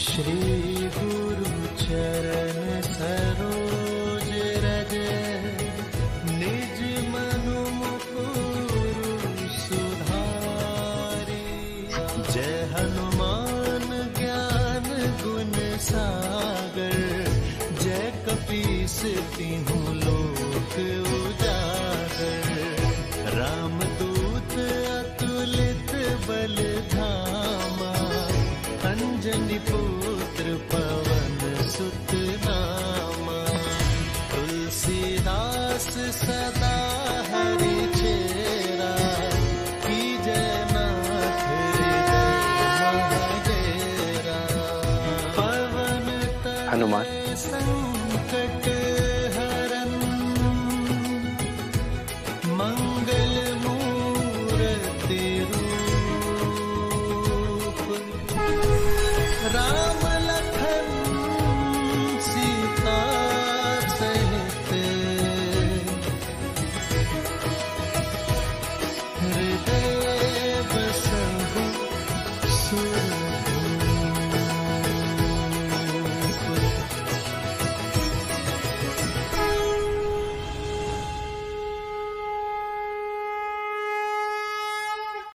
श्री गुरु सरोज रज निज मनु गुरु सुधारे जय हनुमान् ज्ञान गुन सागर जय कपीस विहुल सज्जनि पुत्र पवन सुत नाम तुलसीदास सदा हरि चेरा की जनाथ हनुमान